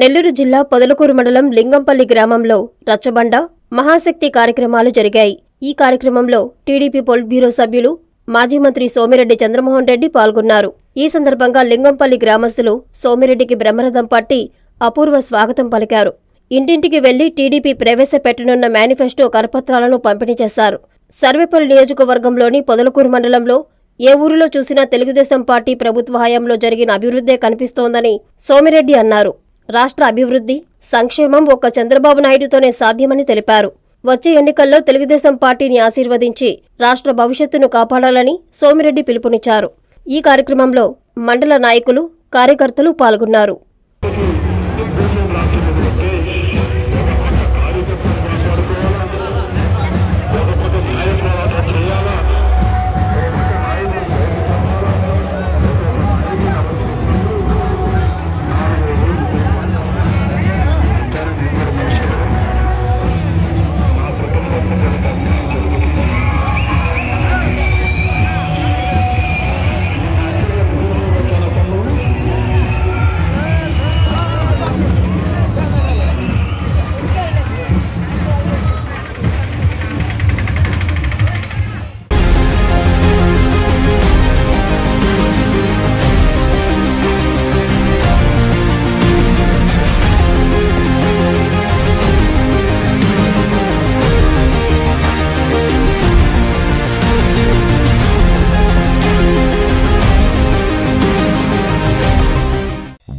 నెల్లూరు జిల్లా పొదలకూరు మండలం లింగంపల్లి గ్రామంలో రచ్చబండ మహాశక్తి కార్యక్రమాలు జరిగాయి. ఈ కార్యక్రమంలో టీడీపీ పొలిట్ బ్యూరో సభ్యులు మాజీ మంత్రి సోమిరెడ్డి చంద్రమోహన్ రెడ్డి పాల్గొన్నారు. ఈ సందర్భంగా లింగంపల్లి గ్రామస్తులు సోమిరెడ్డికి బ్రహ్మరథం పట్టి అపూర్వ స్వాగతం పలికారు. ఇంటింటికి వెళ్ళి టీడీపీ ప్రవేశపెట్టనున్న మేనిఫెస్టో కరపత్రాలను పంపిణీ చేశారు. సర్వేపల్లి నియోజకవర్గంలోని పొదలకూరు మండలంలో ఏ ఊరిలో చూసినా తెలుగుదేశం పార్టీ ప్రభుత్వ హయాంలో జరిగిన అభివృద్ధే కనిపిస్తోందని సోమిరెడ్డి అన్నారు. రాష్ట్ర అభివృద్ధి సంక్షేమం ఒక్క చంద్రబాబు నాయుడుతోనే సాధ్యమని తెలిపారు. వచ్చే ఎన్నికల్లో తెలుగుదేశం పార్టీని ఆశీర్వదించి రాష్ట్ర భవిష్యత్తును కాపాడాలని సోమిరెడ్డి పిలుపునిచ్చారు. ఈ కార్యక్రమంలో మండల నాయకులు కార్యకర్తలు పాల్గొన్నారు.